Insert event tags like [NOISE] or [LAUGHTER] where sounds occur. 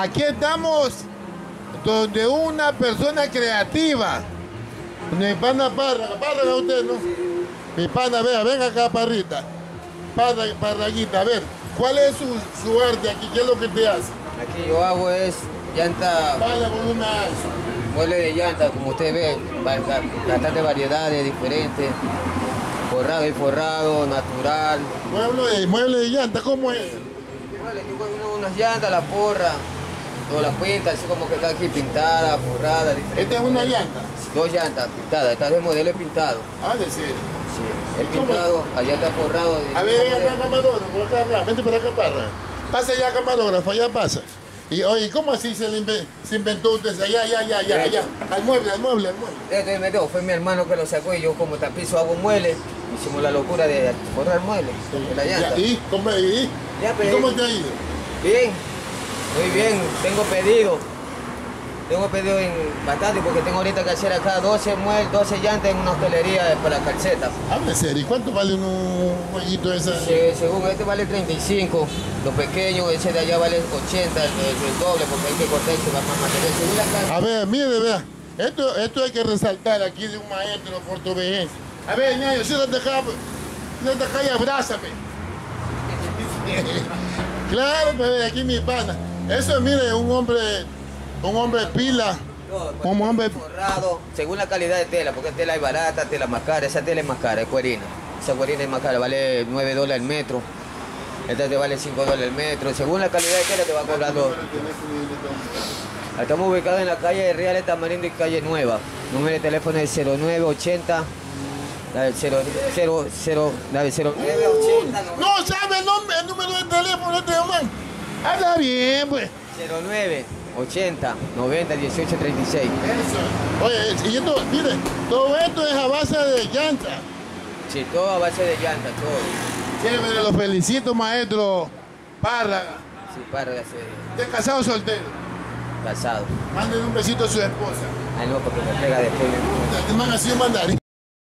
Aquí estamos donde una persona creativa. Mi pana Parra, Parra usted, ¿no? Mi pana, vea, venga acá, Parrita. Parra, Parraguita, a ver, ¿cuál es su, su arte aquí? ¿Qué es lo que te hace? Aquí yo hago es llanta, con una... mueble de llanta, como usted ve, ba- ba- bastante variedades diferentes. Forrado y forrado, natural. Mueble de, mueble de llanta, ¿cómo es? Mueble, yo unas llantas, la porra, o la pinta, así como que está aquí pintada, forrada. Esta es una llanta. Dos llantas pintadas, esta de modelo es pintado. Ah, de serio. Sí, es pintado, allá está forrado. A ver, acá camarógrafo, por acá, vente por acá, Parra. Pasa ya camarógrafo, allá pasa. Y oye, ¿cómo así se, inve- se inventó usted? Allá, allá, allá, allá, allá. Al mueble, al mueble, al mueble. Este fue mi hermano que lo sacó y yo como tapizo hago muebles, hicimos la locura de forrar muebles de la llanta. ¿Y cómo, y, Ya, ¿y pero- cómo te ha ido? Bien, muy bien, tengo pedido. Tengo pedido en bastante porque tengo ahorita que hacer acá 12 muebles, 12 llantas en una hostelería para calcetas. Hable serio, ¿y cuánto vale un jueguito esa? Se- según este vale 35, los pequeños, ese de allá vale 80, el, el doble porque hay que cortar y se va más material. Según la. A ver, mire, vea. Esto, esto hay que resaltar aquí de un maestro portugués. A ver, ñaño, siéntate acá, siéntate acá y abrázame. [LAUGHS] claro, pero aquí mi pana. Eso, mire, un hombre, un hombre pila. Un hombre- forrado, según la calidad de tela, porque tela hay barata, tela más cara, esa tela es más cara, es cuerina. Esa cuerina es más cara, vale 9 dólares el metro. Esta te vale 5 dólares el metro. Según la calidad de tela te va cobrando. Estamos ubicados en la calle de Real Tamarindo y calle Nueva. Número de teléfono es 0980. La del 0, 0, 0, la del 0980. No sabe el nombre, el número de teléfono de este Habla bien, pues. 09 80 90 18 36. Eso. Oye, y esto, mire, todo esto es a base de llanta. Sí, todo a base de llanta, todo. Chévere, los felicito, maestro Párraga. Sí, de hacer ¿Usted es casado o soltero? casado. Mándenle un besito a su esposa. Ay, no, porque me pega después. El man ha sido mandarín.